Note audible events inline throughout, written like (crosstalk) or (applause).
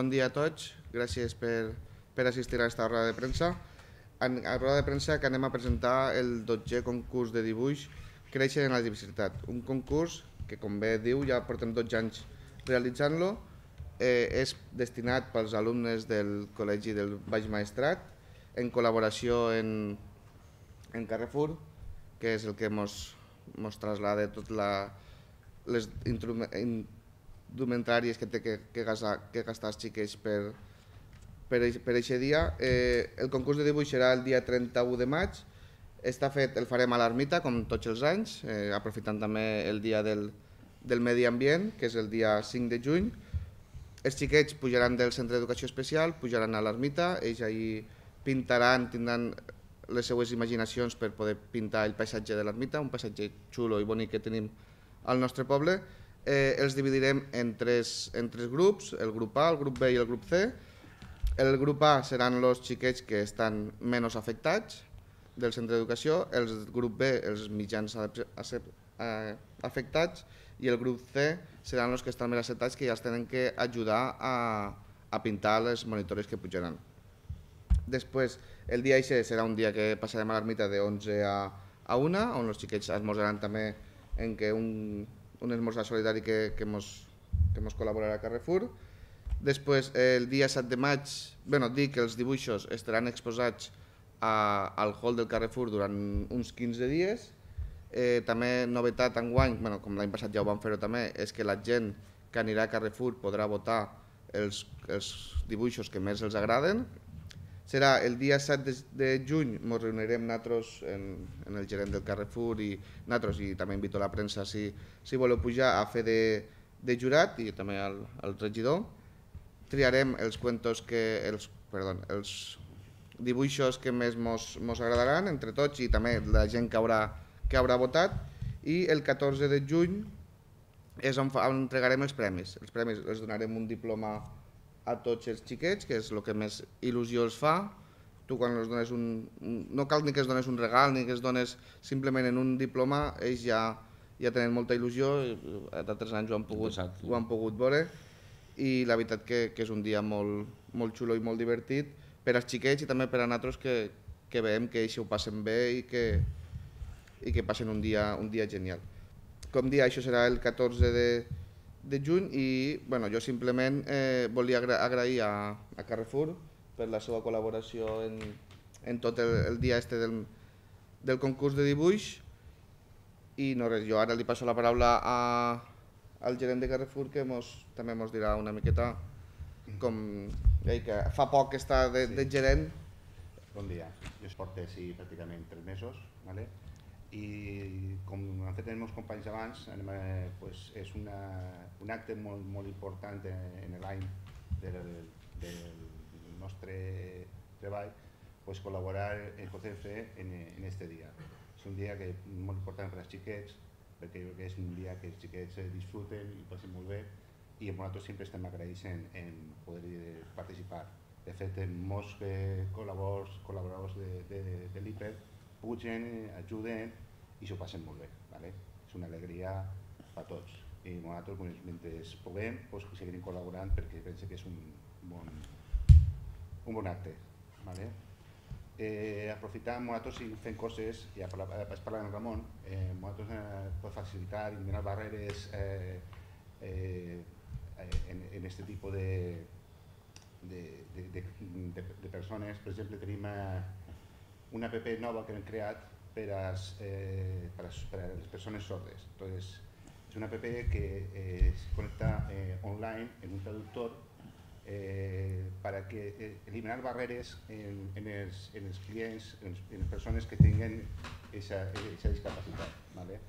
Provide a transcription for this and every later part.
bon dia a tots, gràcies per, per assistir a aquesta roda de premsa. En, a roda de premsa que anem a presentar el 12è concurs de dibuix Créixer en la diversitat, un concurs que com bé diu ja portem 12 anys realitzant-lo, eh, és destinat pels alumnes del Col·legi del Baix Maestrat en col·laboració en, en Carrefour, que és el que ens traslada tot la, les indumentàries que té que, que, gastar, que gastar els xiquets per, per, per aquest dia. Eh, el concurs de dibuix serà el dia 31 de maig, està fet, el farem a l'Ermita, com tots els anys, eh, aprofitant també el dia del, del medi ambient, que és el dia 5 de juny. Els xiquets pujaran del centre d'educació especial, pujaran a l'ermita, ells ahir pintaran, tindran les seues imaginacions per poder pintar el paisatge de l'ermita, un paisatge xulo i bonic que tenim al nostre poble. Eh, els dividirem en tres, en tres grups, el grup A, el grup B i el grup C. El grup A seran els xiquets que estan menys afectats del centre d'educació, el grup B, els mitjans afectats, i el grup C seran els que estan més acceptats que ja els tenen que ajudar a, a pintar les monitores que pujaran. Després, el dia això serà un dia que passarem a l'ermita de 11 a, a 1, on els xiquets esmorzaran també en què un, un esmorzar solidari que, que, mos, que mos col·laborarà a Carrefour. Després, el dia 7 de maig, bueno, dic que els dibuixos estaran exposats a, al hall del Carrefour durant uns 15 dies, Eh, també novetat enguany, bueno, com l'any passat ja ho vam fer també, és que la gent que anirà a Carrefour podrà votar els, els dibuixos que més els agraden. Serà el dia 7 de, de juny, ens reunirem nosaltres en, en el gerent del Carrefour i nosaltres, i també invito la premsa si, si voleu pujar a fer de, de jurat i també al, al regidor. Triarem els cuentos que, els, perdó, els dibuixos que més mos, mos agradaran entre tots i també la gent que haurà que haurà votat i el 14 de juny és on, on entregarem els premis. Els premis els donarem un diploma a tots els xiquets, que és el que més il·lusió els fa. Tu quan els dones un, no cal ni que es dones un regal ni que es dones simplement en un diploma, ells ja, ja tenen molta il·lusió, d'altres anys ho han pogut, ho han pogut veure i la veritat que, que és un dia molt, molt xulo i molt divertit per als xiquets i també per a nosaltres que, que veiem que ells ho passen bé i que, i que passen un dia, un dia genial. Com dia, això serà el 14 de, de juny i bueno, jo simplement eh, volia agra agrair a, a Carrefour per la seva col·laboració en, en tot el, el dia este del, del concurs de dibuix i no res, jo ara li passo la paraula a, al gerent de Carrefour que mos, també ens dirà una miqueta com ell, que fa poc que està de, sí. de gerent. Bon dia, jo es porto sí, pràcticament tres mesos, ¿vale? I com han fet els meus companys abans, eh, pues és una, un acte molt, molt important en l'any del, del nostre treball pues, col·laborar en COCEFE en, en este dia. És un dia que és molt important per als xiquets, perquè crec que és un dia que els xiquets disfruten i passen molt bé i nosaltres sempre estem agraïts en, en poder participar. De fet, molts col·laboradors, col·laboradors de, de, de l'IPER pugen, ajuden i s'ho passen molt bé. ¿vale? És una alegria per tots. I nosaltres, pues, mentre puguem, pues, seguirem col·laborant perquè penso que és un bon, un bon acte. ¿vale? Eh, aprofitant nosaltres i fent coses, ja vaig parlar amb Ramon, eh, nosaltres eh, per facilitar, eliminar barreres eh, eh, en, en este tipus de, de, de, de, de, de persones. Per exemple, tenim eh, una app nova que hem creat per a, eh, per a, per a les persones sordes. Entonces, és una app que eh, es connecta eh, online en un traductor eh, para que eh, eliminar barreres en, en, els, en els clients, en, en les persones que tinguen aquesta discapacitat. ¿vale?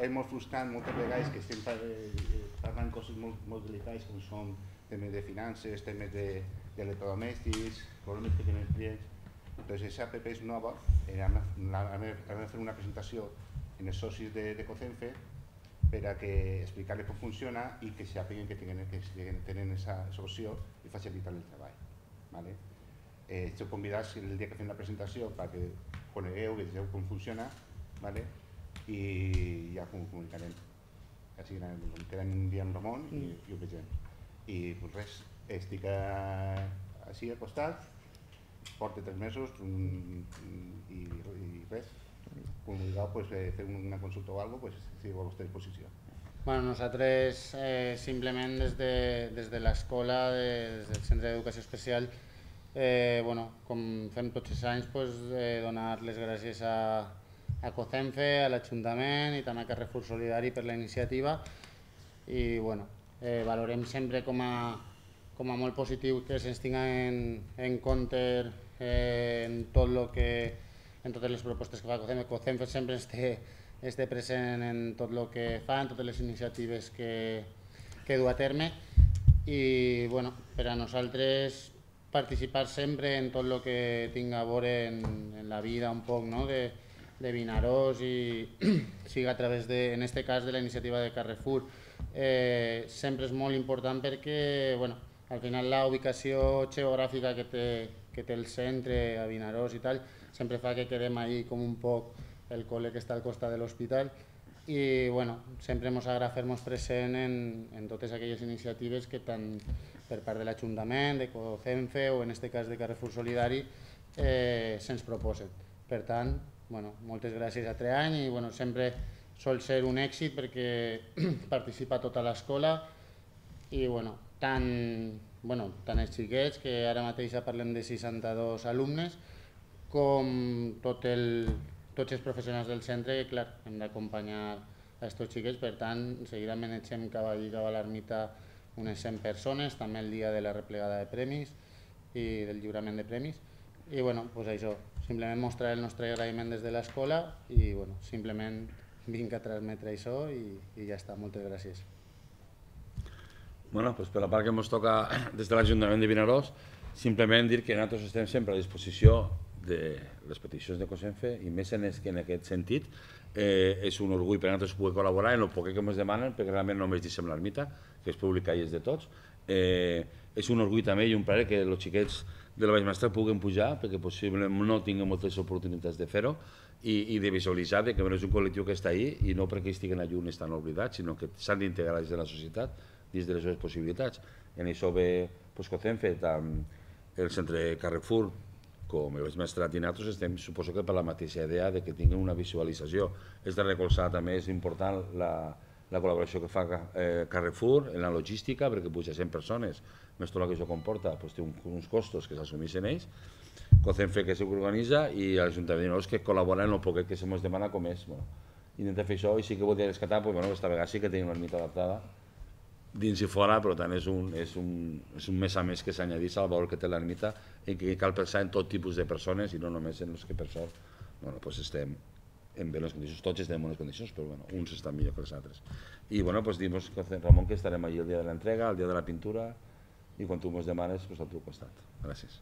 És molt frustrant moltes vegades que estem parlant coses molt, molt delicades com són temes de finances, temes d'electrodomèstics, problemes que tenen els clients, Entonces esa app és nova, eh, hem, de fer una presentació en els socis de, de Cocenfe per a que explicar-les com funciona i que sàpiguen que tenen, que tenen aquesta solució i facilitar el treball. ¿vale? Eh, esteu convidats el dia que fem la presentació perquè conegueu, vegeu com funciona ¿vale? i ja ho comunicarem. Així que quedem un dia amb Ramon i, i ho vegem. I pues res, estic a, així al costat, porta tres mesos i, i res. Vulgueu pues, eh, fer una consulta o alguna cosa, pues, estic a vostra disposició. Bueno, nosaltres eh, simplement des de, des de l'escola, des del Centre d'Educació Especial, eh, bueno, com fem tots els anys, pues, eh, donar les gràcies a, a COCENFE, a l'Ajuntament i també a Carrefour Solidari per la iniciativa i bueno, eh, valorem sempre com a, com a molt positiu que se'ns tinga en, en compte eh, en tot lo que en totes les propostes que fa COCENFE. COCENFE sempre esté, esté present en tot el que fa, en totes les iniciatives que, que du a terme i bueno, per a nosaltres participar sempre en tot el que tinga a veure en, en la vida un poc no? de, de Vinaròs i (clears throat) siga a través de, en este cas de la iniciativa de Carrefour. Eh, sempre és molt important perquè bueno, al final la ubicació geogràfica que té, que té el centre a Vinaròs i tal sempre fa que quedem ahí com un poc el col·le que està al costat de l'hospital i bueno, sempre ens agrada fer-nos present en, en totes aquelles iniciatives que tant per part de l'Ajuntament, de COCENFE o en este cas de Carrefour Solidari eh, se'ns proposen. Per tant, bueno, moltes gràcies a Treany i bueno, sempre sol ser un èxit perquè (clears throat) participa tota l'escola i bueno, tant, bueno, tant els xiquets, que ara mateix ja parlem de 62 alumnes, com tot el, tots els professionals del centre, que clar, hem d'acompanyar a aquests xiquets, per tant, seguidament eixem cap allí, cap a l'ermita, unes 100 persones, també el dia de la replegada de premis i del lliurament de premis, i bueno, pues això, simplement mostrar el nostre agraïment des de l'escola i bueno, simplement vinc a transmetre això i, i ja està, moltes gràcies. Bueno, pues per la part que ens toca (clears throat) des de l'Ajuntament de Vinaròs, simplement dir que nosaltres estem sempre a disposició de les peticions de COSENFE i més en, que en aquest sentit eh, és un orgull per a nosaltres poder col·laborar en el poc que ens demanen perquè realment només deixem l'ermita, que és pública i és de tots. Eh, és un orgull també i un plaer que els xiquets de la Baix Mestre puguen pujar, perquè possiblement no tinguin moltes oportunitats de fer-ho, i, i de visualitzar que és un col·lectiu que està ahí i no perquè estiguen allà on estan oblidats, sinó que s'han d'integrar dins de la societat, dins de les seves possibilitats. En això ve pues, COCENFE, tant el centre Carrefour com el Mestre i nosaltres estem, suposo que per la mateixa idea de que tinguin una visualització. És de recolzar també, és important la, la col·laboració que fa eh, Carrefour en la logística, perquè puja 100 persones, més tot el que això comporta, doncs té un, uns costos que s'assumeixen ells, COCENFE que s'organitza i l'Ajuntament de que col·labora en el poquet que se ens demana com és. Bueno, intenta fer això i sí que volia rescatar, doncs, bueno, aquesta vegada sí que tenim una ermita adaptada dins i fora, però tant és un, és un, és un més a més que s'añadís al valor que té l'ermita i que cal pensar en tot tipus de persones i no només en els que per sort bueno, pues estem en bones condicions, tots estem en bones condicions, però bueno, uns estan millor que els altres. I bueno, pues dimos, Ramon, que estarem allí el dia de l'entrega, el dia de la pintura, i quan tu mos demanes, pues al teu costat. Gràcies.